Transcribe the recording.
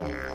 Yeah.